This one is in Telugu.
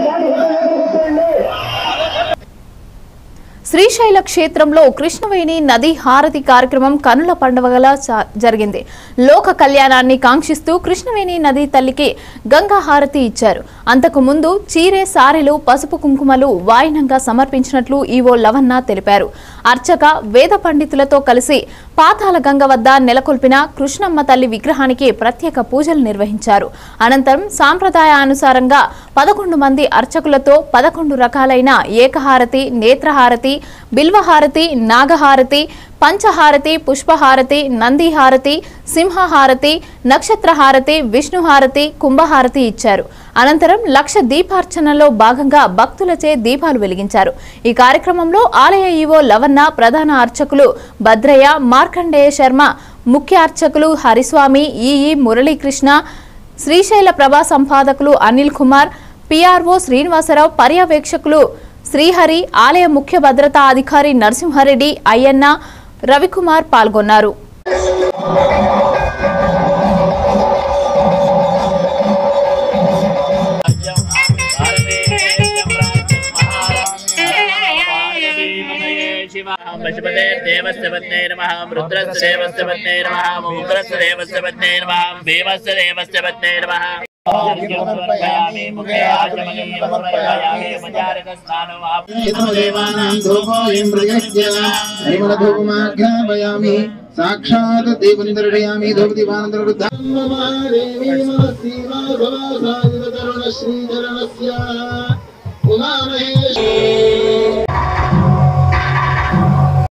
ಹೇಳ್ತಾ ಇಲ್ಲಿ శ్రీశైల క్షేత్రంలో కృష్ణవేణి నది హారతి కార్యక్రమం కనుల పండుగలా జరిగింది. లోక కళ్యాణాన్ని కాంక్షిస్తూ కృష్ణవేణి నది తల్లికి గంగా హారతి ఇచ్చారు. అంతకు ముందు చీరే సారెలు పసుపు కుంకుమలు వాయినంగా సమర్పించినట్లు ఈవో లవన్న తెలిపారు. అర్చక వేద పండితులతో కలిసి పాతాల గంగ వద్ద నెలకొల్పిన కృష్ణమ్మ తల్లి విగ్రహానికి ప్రత్యేక పూజలు నిర్వహించారు. అనంతరం సాంప్రదాయానుసారంగా పదకొండు మంది అర్చకులతో పదకొండు రకాలైన ఏకహారతి నేత్రహారతి బిల్వహారతి నాగహారతి పంచహారతి పుష్పహారతి నందిహారతి సింహహారతి నక్షత్రహారతి విష్ణుహారతి కుంభహారతి ఇచ్చారు. అనంతరం లక్ష దీపార్చనలో భాగంగా భక్తులచే దీపాలు వెలిగించారు. ఈ కార్యక్రమంలో ఆలయ ఈవో లవన్న ప్రధాన అర్చకులు భద్రయ్య మార్కండేయ శర్మ ముఖ్య అర్చకులు హరిస్వామి ఈఈ మురళీకృష్ణ శ్రీశైల ప్రభా సంపాదకులు అనిల్ కుమార్ పిఆర్ఓ శ్రీనివాసరావు పర్యవేక్షకులు శ్రీహరి ఆలయ ముఖ్య భద్రతా అధికారి నరసింహారెడ్డి అయ్యన్న రవికుమార్ పాల్గొన్నారు. పశుపతే దేవస్య పత్నే నమ రుద్రస్య దేవస్య పత్నే నమ ఉగ్రస్య దేవస్య పత్నే నమ భీమస్య దేవస్య పత్నే నమ దేవానాం సాక్షాత్ దేవుని దర్శయామి ధూపదీపానందరుద్ధ ఉమామహేశ్వరీ